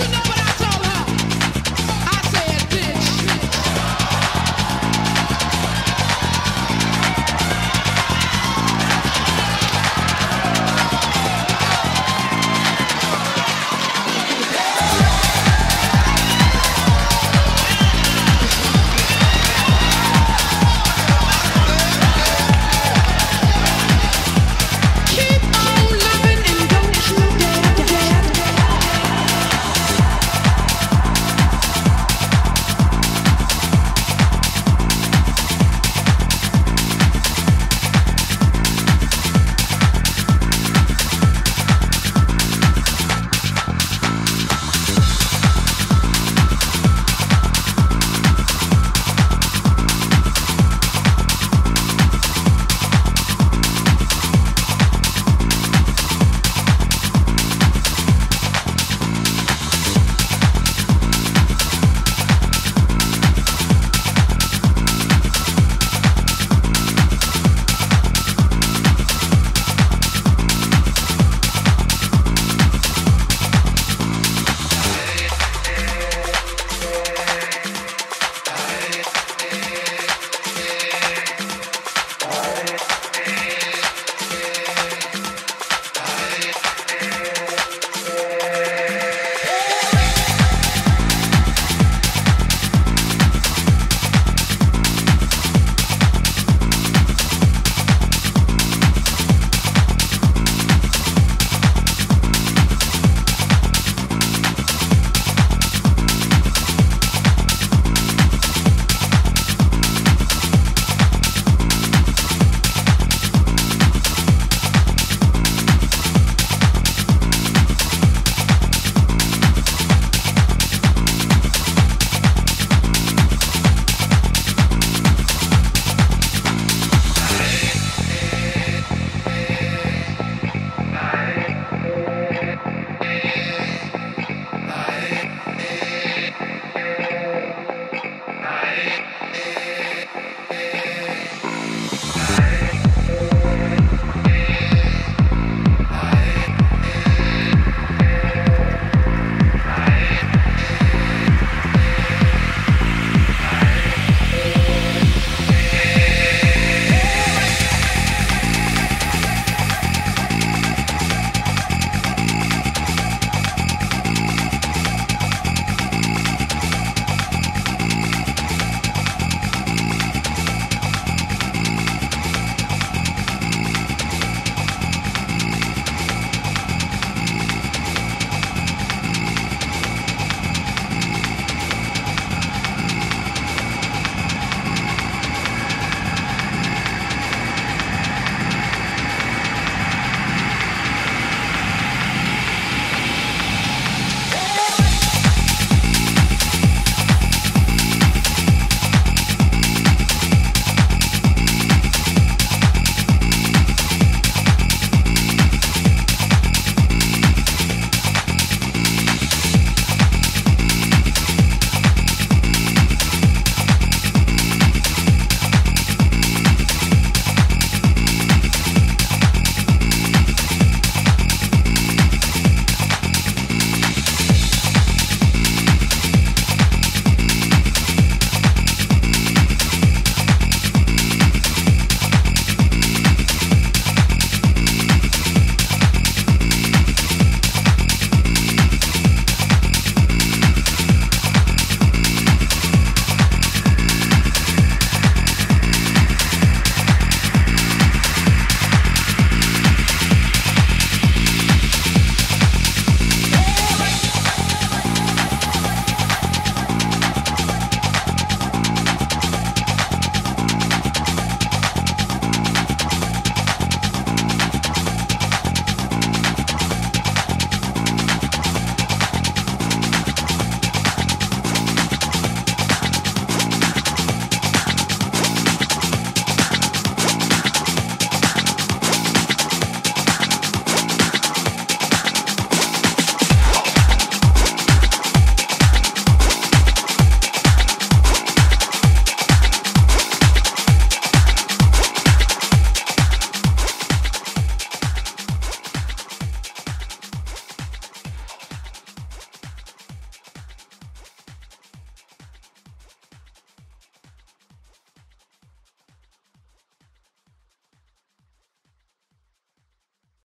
you know